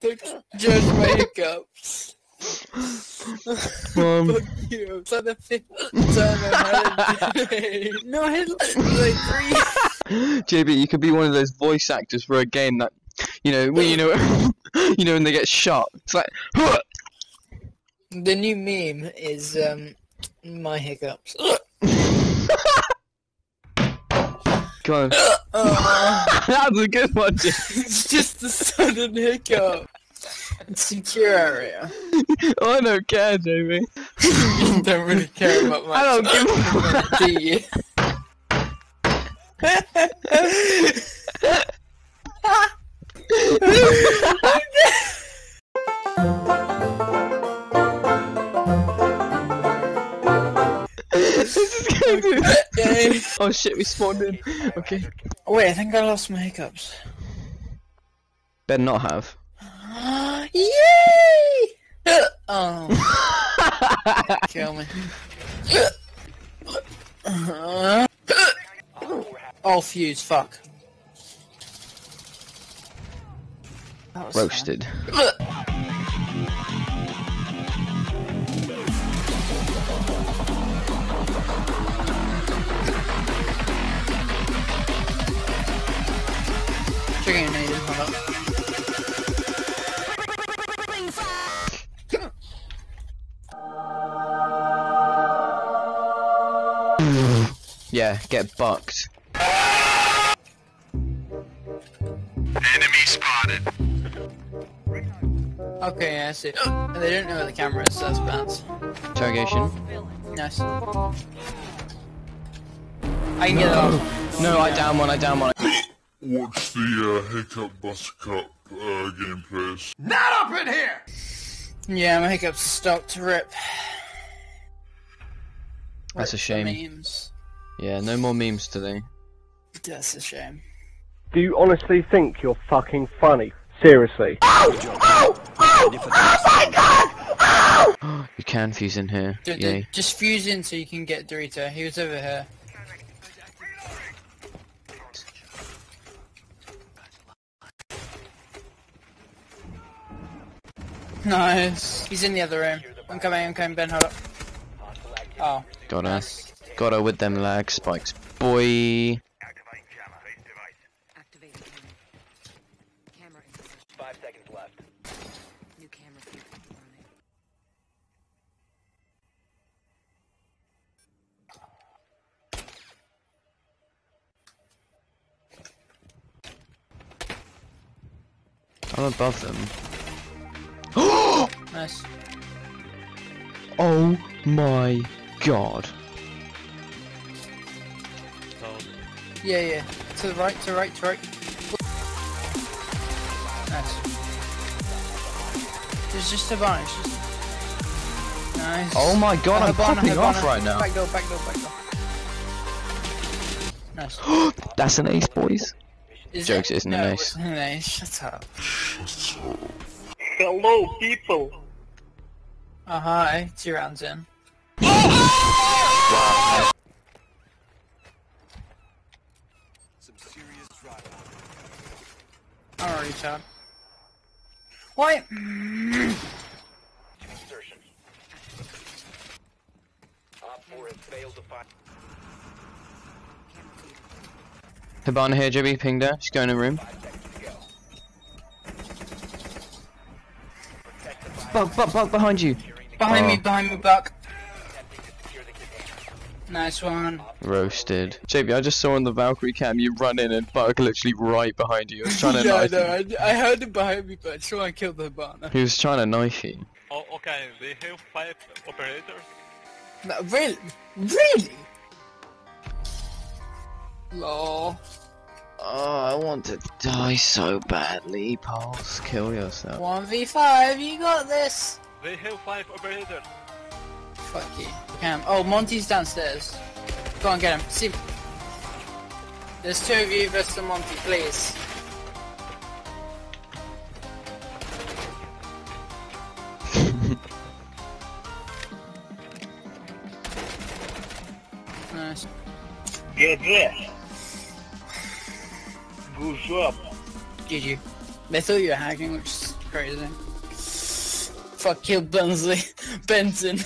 Don't judge my hiccups. Um, Fuck you. Like the fifth time I've had it. No, I had like three. JB, you could be one of those voice actors for a game that, you know, when you know, you know, when they get shot. It's like, The new meme is um my hiccups. come on, Oh, that's a good one. It's just a sudden hiccup. Secure area. Oh, I don't care, JB. You don't really care about my. I don't give do you? Okay. Oh shit, we spawned in. Okay. Wait, I think I lost my hiccups. Better not have. Yay! Oh, kill me. Oh, fuse, fuck. That was Roasted. fun. Yeah, get bucked. Enemy spotted. Okay, I see. And they don't know where the camera is, so that's bad. Interrogation. Nice. I can get it off. No, I down one. I down one. Watch the uh, Hiccup Buttercup uh, gameplays. Not up in here! Yeah, my hiccups stopped to rip. That's a shame. Memes. Yeah, no more memes today. That's a shame. Do you honestly think you're fucking funny? Seriously. Oh, oh, oh, oh You can fuse in here. D- d- Yay. just fuse in so you can get Dorito. He was over here. Nice. He's in the other room. I'm coming, I'm coming, Ben, hold up. Oh, Got her. nice. Got her with them lag spikes. Boy. Activating camera. Camera in position. Five seconds left. New camera feed. I'm above them. Nice. Oh my god. Yeah, yeah. To the right, to the right, to the right. Nice. There's just a bunch. Just... Nice. Oh my god, I'm Hibana, popping off Hibana. right now. Back door, back door, back door. Nice. That's an ace, boys. Is Jokes, it? isn't it no, nice? wasn't nice. Shut up. Hello, people. Oh, hi. Two rounds in. I'm already shot. What? Hibana here, JB, pinged her. She's going in room. Bug, bug, bug behind you. Behind me, Oh. behind me, Buck. Nice one. Roasted. JB, I just saw on the Valkyrie cam you run in and Bug literally right behind you. He was trying to yeah, I knife know. you. I, I heard him behind me, but I sure I killed the Hibana. He was trying to knife you. Oh, okay, they have five operators. No, really? Really? Lol. Oh, I want to die so badly, Pulse. Kill yourself. 1v5, you got this! They have five operators. Fuck you. Cam. Oh, Monty's downstairs. Go on, get him. See. There's two of you versus Monty, please. nice. Get this. Goose up. GG. They thought you were hacking, which is crazy. Fuck you, Bensley. Benson.